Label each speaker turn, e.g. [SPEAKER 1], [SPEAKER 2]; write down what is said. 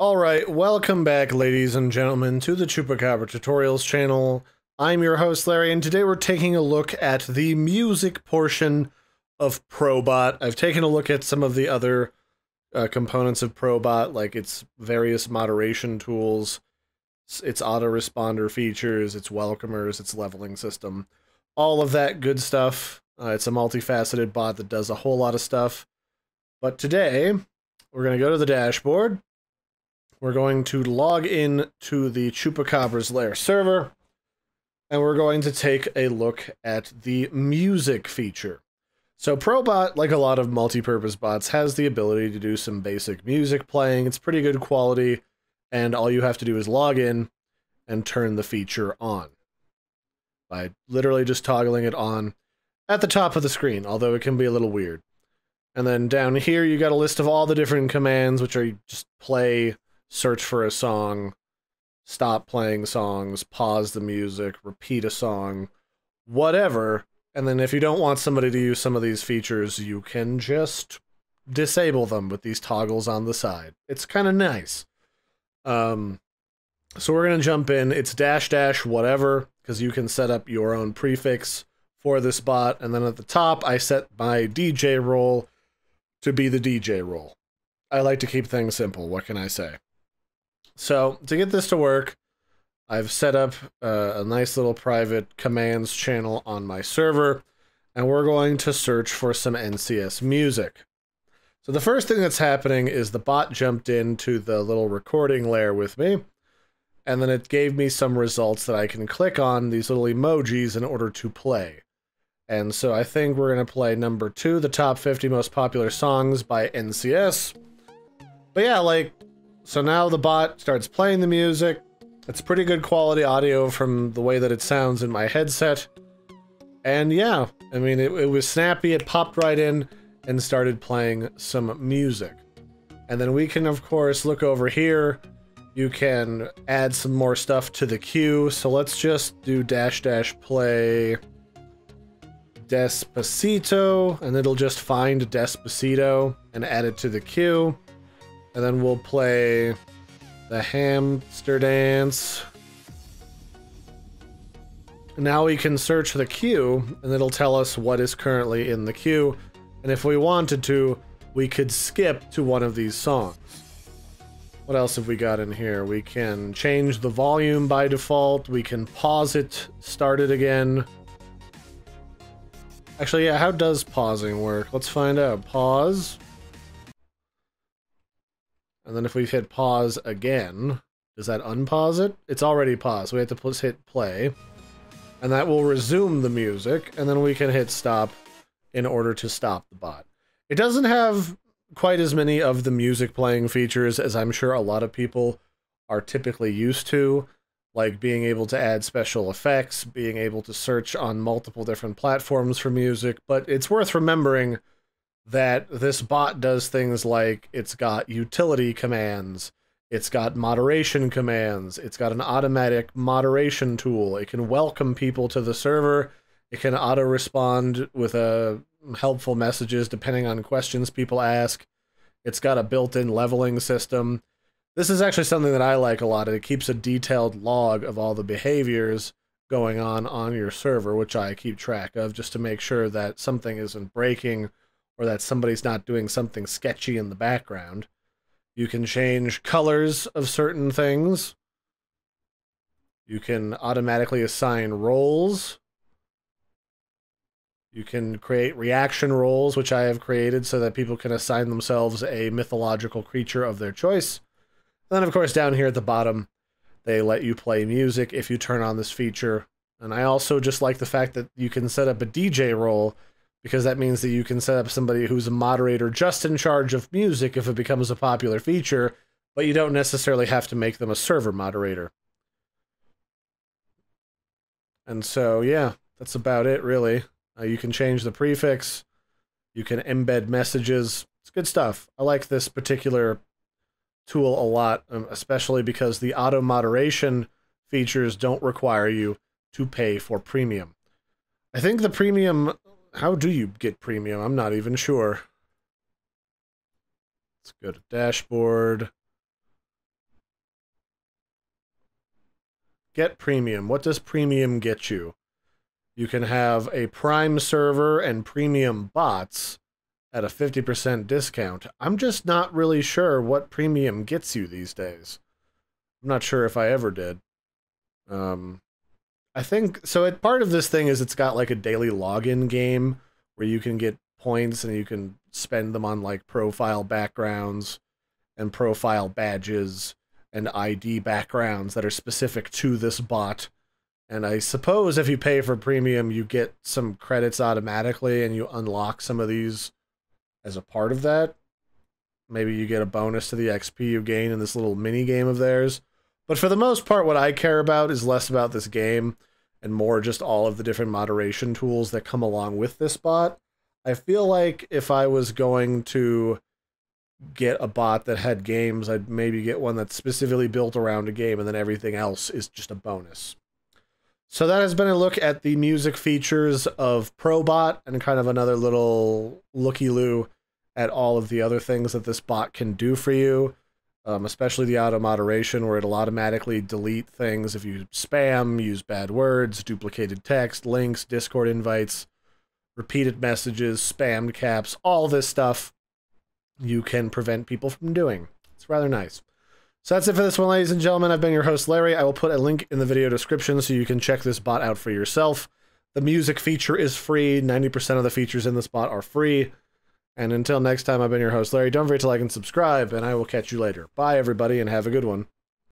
[SPEAKER 1] Alright, welcome back, ladies and gentlemen, to the Chupacabra Tutorials channel. I'm your host, Larry, and today we're taking a look at the music portion of Probot. I've taken a look at some of the other uh, components of Probot, like its various moderation tools, its autoresponder features, its welcomers, its leveling system, all of that good stuff. Uh, it's a multifaceted bot that does a whole lot of stuff. But today, we're going to go to the dashboard, we're going to log in to the Chupacabra's Lair server, and we're going to take a look at the music feature. So Probot, like a lot of multi-purpose bots, has the ability to do some basic music playing. It's pretty good quality, and all you have to do is log in and turn the feature on by literally just toggling it on at the top of the screen, although it can be a little weird. And then down here, you got a list of all the different commands, which are just play, search for a song, stop playing songs, pause the music, repeat a song, whatever. And then if you don't want somebody to use some of these features, you can just disable them with these toggles on the side. It's kind of nice. Um, so we're going to jump in. It's dash dash whatever, because you can set up your own prefix for this bot. And then at the top, I set my DJ role to be the DJ role. I like to keep things simple. What can I say? So to get this to work, I've set up uh, a nice little private commands channel on my server, and we're going to search for some NCS music. So the first thing that's happening is the bot jumped into the little recording layer with me, and then it gave me some results that I can click on, these little emojis, in order to play. And so I think we're going to play number two, the top 50 most popular songs by NCS. But yeah, like, so now the bot starts playing the music. It's pretty good quality audio from the way that it sounds in my headset. And yeah, I mean, it, it was snappy. It popped right in and started playing some music. And then we can, of course, look over here. You can add some more stuff to the queue. So let's just do dash dash play Despacito, and it'll just find Despacito and add it to the queue. And then we'll play the hamster dance. Now we can search the queue, and it'll tell us what is currently in the queue. And if we wanted to, we could skip to one of these songs. What else have we got in here? We can change the volume by default. We can pause it, start it again. Actually, yeah, how does pausing work? Let's find out. Pause. And then if we hit pause again, does that unpause it? It's already paused. We have to hit play. And that will resume the music, and then we can hit stop in order to stop the bot. It doesn't have quite as many of the music playing features as I'm sure a lot of people are typically used to, like being able to add special effects, being able to search on multiple different platforms for music, but it's worth remembering that this bot does things like it's got utility commands, it's got moderation commands, it's got an automatic moderation tool, it can welcome people to the server, it can auto respond with a uh, helpful messages depending on questions people ask. It's got a built-in leveling system. This is actually something that I like a lot. It keeps a detailed log of all the behaviors going on on your server, which I keep track of just to make sure that something isn't breaking or that somebody's not doing something sketchy in the background. You can change colors of certain things. You can automatically assign roles. You can create reaction roles, which I have created so that people can assign themselves a mythological creature of their choice. And then, of course, down here at the bottom, they let you play music if you turn on this feature. And I also just like the fact that you can set up a DJ role because that means that you can set up somebody who's a moderator just in charge of music if it becomes a popular feature, but you don't necessarily have to make them a server moderator. And so, yeah, that's about it, really. Uh, you can change the prefix, you can embed messages. It's good stuff. I like this particular tool a lot, um, especially because the auto moderation features don't require you to pay for premium. I think the premium how do you get premium? I'm not even sure. Let's go to dashboard. Get premium. What does premium get you? You can have a prime server and premium bots at a 50% discount. I'm just not really sure what premium gets you these days. I'm not sure if I ever did. Um, I think so. It, part of this thing is it's got like a daily login game where you can get points and you can spend them on like profile backgrounds and profile badges and ID backgrounds that are specific to this bot. And I suppose if you pay for premium, you get some credits automatically and you unlock some of these as a part of that. Maybe you get a bonus to the XP you gain in this little mini game of theirs. But for the most part, what I care about is less about this game and more just all of the different moderation tools that come along with this bot. I feel like if I was going to get a bot that had games, I'd maybe get one that's specifically built around a game and then everything else is just a bonus. So that has been a look at the music features of Probot and kind of another little looky-loo at all of the other things that this bot can do for you um, especially the auto moderation where it'll automatically delete things if you spam, use bad words, duplicated text, links, Discord invites, repeated messages, spammed caps, all this stuff you can prevent people from doing. It's rather nice. So that's it for this one, ladies and gentlemen. I've been your host, Larry. I will put a link in the video description so you can check this bot out for yourself. The music feature is free. 90% of the features in this bot are free. And until next time, I've been your host, Larry. Don't forget to like and subscribe, and I will catch you later. Bye, everybody, and have a good one.